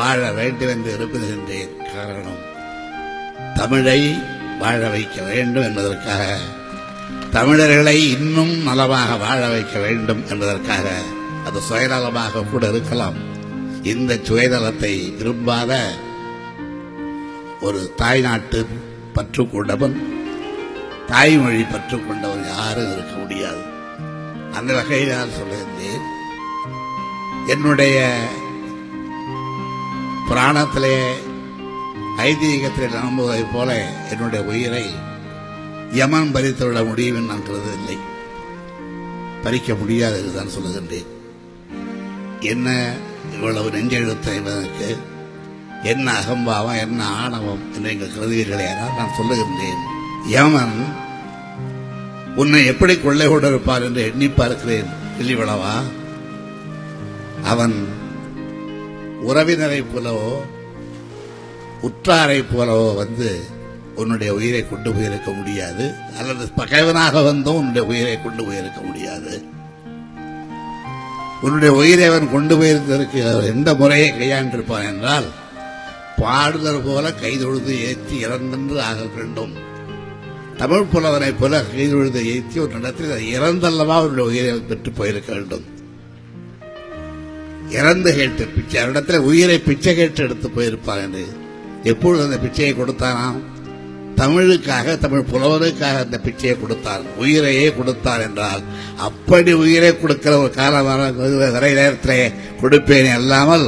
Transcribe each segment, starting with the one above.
வாழ வேண்டும் என்று விரும்புகின்றேன் காரணம் தமிழை வாழ வைக்க வேண்டும் என்பதற்காக தமிழர்களை இன்னும் நலமாக வாழ வைக்க வேண்டும் என்பதற்காக அது சுயநலமாக கூட இருக்கலாம். இந்த சுயநலத்தை விரும்பாத ஒரு தாய்நாட்டு பற்று கொண்டவன் தாய்மொழி பற்று கொண்டவன் யாரும் இருக்க முடியாது. அந்த வகையில் நான் சொல்லியிருந்தேன் என்னுடைய புராணத்திலே ஐதீகத்திலே நம்புவதைப் போல என்னுடைய உயிரை யமன் பறித்துவிட முடியும் நான் கருதவில்லை. பறிக்க முடியாது என்று தான் சொல்லுகின்றேன். என்ன இவ்வளவு நெஞ்செழுத்த என்பதற்கு என்ன அகம்பாவம் என்ன ஆணவம் என்று நீங்கள் கருதுகிறீர்களே ஆனால் நான் சொல்லுகின்றேன் யமன் உன்னை எப்படி கொள்ளை கொண்டிருப்பார் என்று எண்ணி பார்க்கிறேன் கிள்ளிவிழவா அவன் உறவினரை போலவோ உற்றாரை போலவோ வந்து உன்னுடைய உயிரை கொண்டு போயிருக்க முடியாது. அல்லது பகைவனாக வந்தும் உன்னுடைய உயிரை கொண்டு போயிருக்க முடியாது. உன்னுடைய உயிரை அவன் கொண்டு போயிருந்ததற்கு எந்த முறையை கையாண்டிருப்பான் என்றால் பாடுதல் போல கைதொழுது ஏற்றி இறந்தென்று ஆக வேண்டும். தமிழ் புலவனைப் போல கைதொழுது ஏற்றி ஒரு நடத்தில் இறந்தல்லவா அவருடைய உயிரை பெற்று போயிருக்க வேண்டும். இறந்து கேட்டு பிச்சை இடத்துல உயிரை பிச்சை கேட்டு எடுத்து போயிருப்பார் என்று. எப்பொழுது அந்த பிச்சையை கொடுத்தானாம் தமிழுக்காக தமிழ் புலவருக்காக அந்த பிச்சையை கொடுத்தார். உயிரையே கொடுத்தார் என்றால் அப்படி உயிரை கொடுக்கிற ஒரு காலம் வரை நேரத்திலே கொடுப்பேன் அல்லாமல்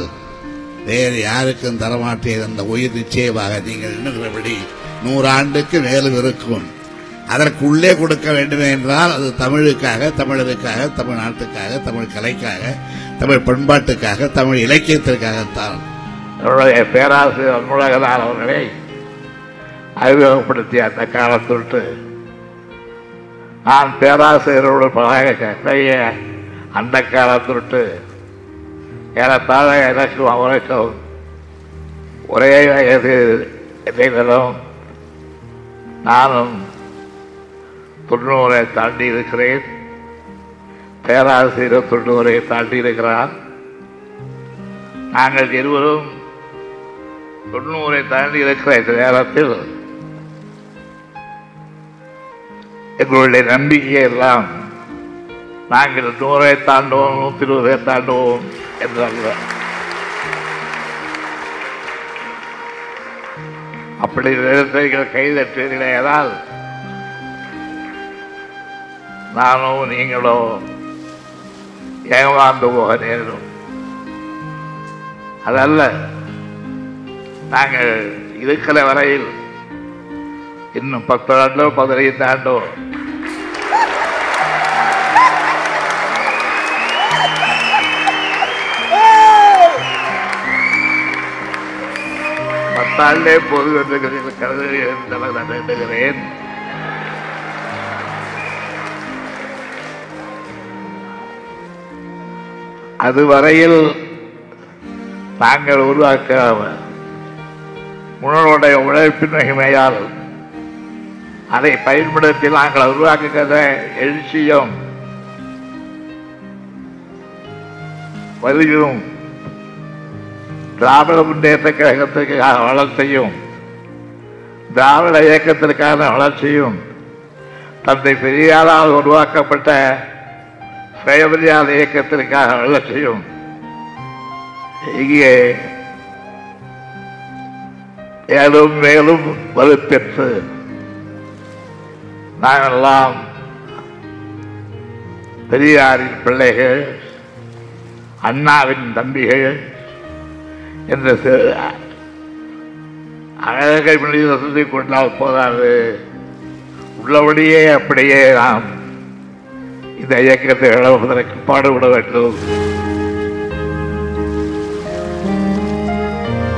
வேறு யாருக்கும் தரமாட்டேன். அந்த உயிர் நிச்சயமாக நீங்கள் எண்ணுகிறபடி நூறாண்டுக்கு மேலும் இருக்கும். அதற்குள்ளே கொடுக்க வேண்டும் என்றால் அது தமிழுக்காக தமிழருக்காக தமிழ்நாட்டுக்காக தமிழ் கலைக்காக தமிழ் பண்பாட்டுக்காக தமிழ் இலக்கியத்திற்காகத்தான். என்னுடைய பேராசிரியர் அன்பழகனார் அவர்களை அறிமுகப்படுத்திய அந்த காலத்தொட்டு நான் பேராசிரியரோடு பழக பழைய அந்த காலத்தொட்டு ஏறத்தாழ எனக்கும் அவருக்கும் ஒரே வயது இடைவெளும் நானும் தொண்ணூறை தாண்டி இருக்கிறேன். பேராசிரியர் தொண்ணூறை தாண்டி இருக்கிறார். நாங்கள் இருவரும் தொண்ணூறை தாண்டி இருக்கிற இந்த நேரத்தில் எங்களுடைய நம்பிக்கை எல்லாம் நாங்கள் நூறை தாண்டுவோம் நூற்றி இருபதை தாண்டுவோம் என்றாங்க அப்படி நீங்கள் கைதட்டுகிறீர்களால் நானோ நீங்களோ ஏமாந்து போக நேரும் அதல்ல நாங்கள் இருக்கிற வரையில் இன்னும் பத்து ஆண்டோ பதினைந்து ஆண்டோ பத்தாண்டே போது என்று கருதுகிறேன். அதுவரையில் நாங்கள் உருவாக்க உணர்வுடைய உழைப்பின் மகிமையால் அதை பயன்படுத்தி நாங்கள் உருவாக்குகிற எழுச்சியும் வலியும் திராவிட முன்னேற்ற கழகத்திற்கான வளர்ச்சியும் திராவிட இயக்கத்திற்கான வளர்ச்சியும் தந்தை பெரியாரால் உருவாக்கப்பட்ட சுயமரியாத இயக்கத்திற்கான செய்யும். இங்கே மேலும் மேலும் வலுப்பெற்று நாங்கெல்லாம் பெரியாரின் பிள்ளைகள் அண்ணாவின் தம்பிகள் என்ற சி- அழகை மனிதத்தை கொண்டால் போதாது. உள்ளபடியே அப்படியே நாம் இந்த இயக்கத்தை இழப்பதற்கு பாடுபட வேண்டும்